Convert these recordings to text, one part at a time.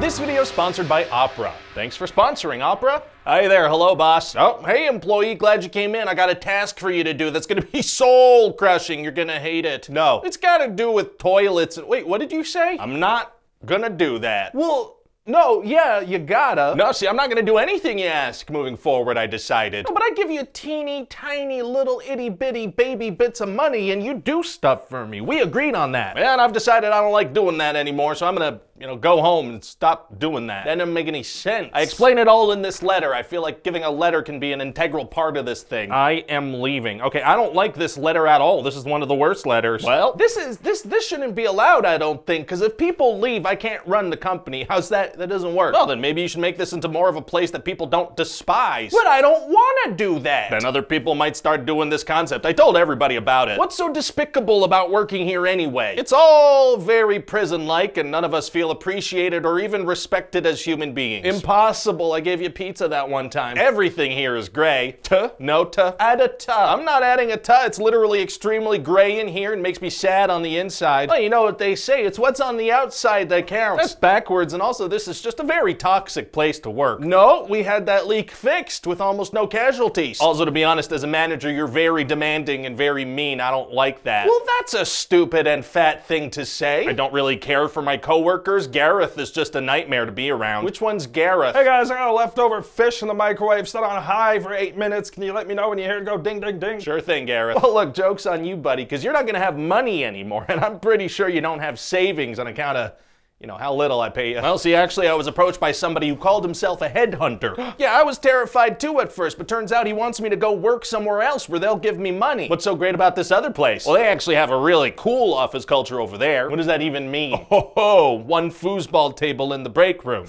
This video is sponsored by Opera. Thanks for sponsoring, Opera. Hi there, hello, boss. Oh, hey, employee, glad you came in. I got a task for you to do that's gonna be soul crushing. You're gonna hate it. No, it's gotta do with toilets. Wait, what did you say? I'm not gonna do that. Well, no, yeah, you gotta. No, see, I'm not gonna do anything you ask moving forward, I decided. No, but I give you teeny tiny little itty bitty baby bits of money and you do stuff for me. We agreed on that. And I've decided I don't like doing that anymore, so I'm gonna you know, go home and stop doing that. That doesn't make any sense. I explain it all in this letter. I feel like giving a letter can be an integral part of this thing. I am leaving. Okay, I don't like this letter at all. This is one of the worst letters. Well, this is this this shouldn't be allowed, I don't think, because if people leave, I can't run the company. How's that? That doesn't work. Well, then maybe you should make this into more of a place that people don't despise. But I don't want to do that. Then other people might start doing this concept. I told everybody about it. What's so despicable about working here anyway? It's all very prison-like, and none of us feel appreciated or even respected as human beings. Impossible. I gave you pizza that one time. Everything here is gray. Tuh? No tuh? Add a tuh. I'm not adding a tuh. It's literally extremely gray in here and makes me sad on the inside. Well, you know what they say. It's what's on the outside that counts. That's backwards, and also this is just a very toxic place to work. No, we had that leak fixed with almost no casualties. Also, to be honest, as a manager, you're very demanding and very mean. I don't like that. Well, that's a stupid and fat thing to say. I don't really care for my coworkers. Gareth is just a nightmare to be around. Which one's Gareth? Hey guys, I got a leftover fish in the microwave set on high for eight minutes. Can you let me know when you hear it go ding, ding, ding? Sure thing, Gareth. Well, look, joke's on you, buddy, because you're not going to have money anymore, and I'm pretty sure you don't have savings on account of you know, how little I pay you. Well, see, actually, I was approached by somebody who called himself a headhunter. yeah, I was terrified too at first, but turns out he wants me to go work somewhere else where they'll give me money. What's so great about this other place? Well, they actually have a really cool office culture over there. What does that even mean? Oh, ho, one foosball table in the break room.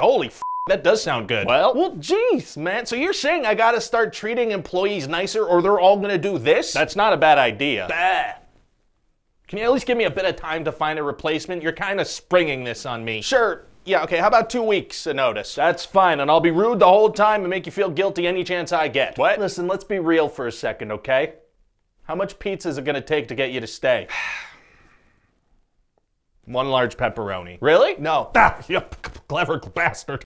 Holy f that does sound good. Well, well, geez, man. So you're saying I gotta start treating employees nicer or they're all gonna do this? That's not a bad idea. Bah. Can you at least give me a bit of time to find a replacement? You're kind of springing this on me. Sure. Yeah, okay, how about two weeks a notice? That's fine, and I'll be rude the whole time and make you feel guilty any chance I get. What? Listen, let's be real for a second, okay? How much pizza is it gonna take to get you to stay? One large pepperoni. Really? No. Ah, you clever bastard.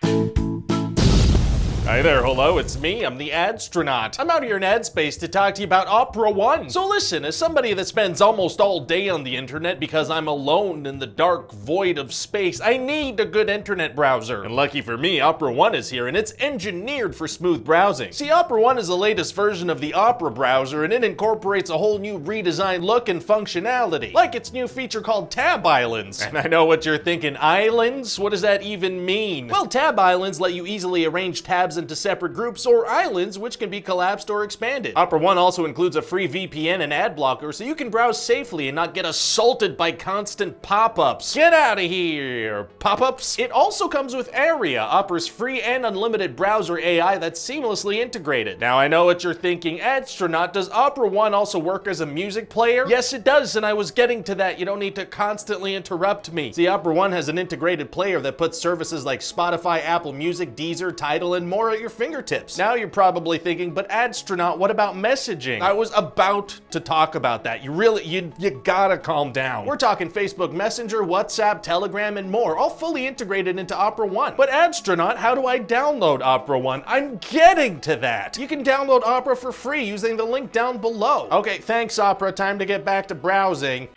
Hi there, hello, it's me, I'm the Adstronaut. I'm out here in ad space to talk to you about Opera One. So listen, as somebody that spends almost all day on the internet because I'm alone in the dark void of space, I need a good internet browser. And lucky for me, Opera One is here and it's engineered for smooth browsing. See, Opera One is the latest version of the Opera browser and it incorporates a whole new redesigned look and functionality. Like its new feature called Tab Islands. And I know what you're thinking, islands? What does that even mean? Well, Tab Islands let you easily arrange tabs into separate groups or islands which can be collapsed or expanded. Opera One also includes a free VPN and ad blocker so you can browse safely and not get assaulted by constant pop-ups. Get out of here, pop-ups. It also comes with Aria, Opera's free and unlimited browser AI that's seamlessly integrated. Now I know what you're thinking, Astronaut, does Opera One also work as a music player? Yes it does, and I was getting to that. You don't need to constantly interrupt me. See, Opera One has an integrated player that puts services like Spotify, Apple Music, Deezer, Tidal, and more at your fingertips. Now you're probably thinking, but Astronaut, what about messaging? I was about to talk about that. You really, you, you gotta calm down. We're talking Facebook Messenger, WhatsApp, Telegram, and more, all fully integrated into Opera One. But Astronaut, how do I download Opera One? I'm getting to that. You can download Opera for free using the link down below. Okay, thanks Opera, time to get back to browsing.